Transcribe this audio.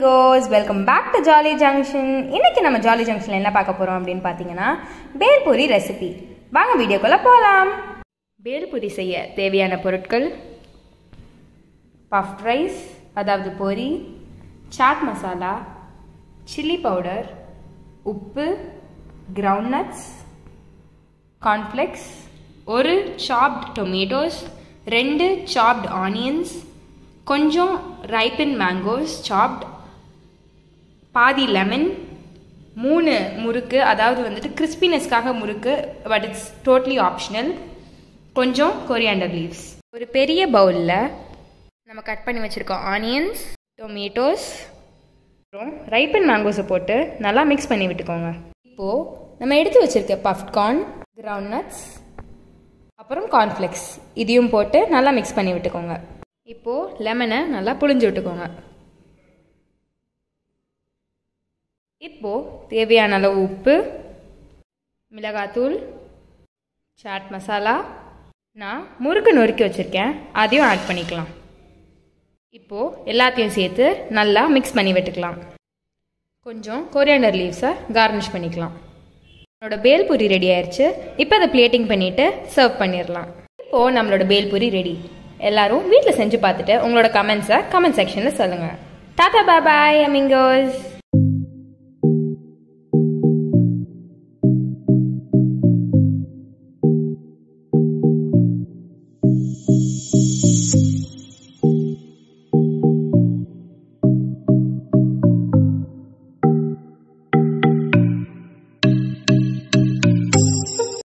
Amigos welcome back to jolly junction இன்னைக்கு நம்ம jolly ஜங்ஷனில் என்ன பார்க்க போகிறோம் அப்படின்னு பார்த்தீங்கன்னா பேல்பூரி ரெசிபி வாங்க வீடியோக்குள்ளே போகலாம் பேல்பூரி செய்ய தேவையான பொருட்கள் பஃப் ரைஸ் அதாவது பொரி சாட் மசாலா சில்லி பவுடர் உப்பு கிரவுண்ட் நட்ஸ் கார்ன்ஃப்ளெக்ஸ் ஒரு சாப்ட் டொமேட்டோஸ் ரெண்டு சாப்ட் ஆனியன்ஸ் கொஞ்சம் ரைப்பன் மேங்கோஸ் சாப்ட் பாதி லெமன் மூணு முறுக்கு அதாவது வந்துட்டு கிறிஸ்பினஸ்க்காக murukku but it's totally optional கொஞ்சம் கொரியாண்டர் லீவ்ஸ் ஒரு பெரிய பவுலில் நம்ம கட் பண்ணி வச்சுருக்கோம் ஆனியன்ஸ் டொமேட்டோஸ் அப்புறம் ரைப்பன் மேங்கோஸை போட்டு நல்லா மிக்ஸ் பண்ணி விட்டுக்கோங்க. இப்போது நம்ம எடுத்து வச்சுருக்க பஃப்கார்ன் கிரவுண்ட் நட்ஸ் அப்புறம் கார்ன்ஃப்ளெக்ஸ் இதையும் போட்டு நல்லா மிக்ஸ் பண்ணி விட்டுக்கோங்க. இப்போது லெமனை நல்லா புழிஞ்சு விட்டுக்கோங்க. இப்போது தேவையான அளவு உப்பு மிளகாத்தூள் சாட் மசாலா நான் முறுக்கு நொறுக்கி வச்சுருக்கேன். அதையும் ஆட் பண்ணிக்கலாம். இப்போது எல்லாத்தையும் சேர்த்து நல்லா மிக்ஸ் பண்ணி விட்டுக்கலாம். கொஞ்சம் கொரியாண்டர் லீவ்ஸை கார்னிஷ் பண்ணிக்கலாம். என்னோட பேல்பூரி ரெடி ஆயிடுச்சு இப்போ அதை பிளேட்டிங் பண்ணிவிட்டு சர்வ் பண்ணிடலாம். இப்போது நம்மளோட பேல்பூரி ரெடி எல்லாரும் வீட்டில் செஞ்சு பார்த்துட்டு உங்களோட கமெண்ட்ஸை கமெண்ட் செக்ஷனில் சொல்லுங்கள் டாட்டா பாய் பாய் அமிங்கோஸ்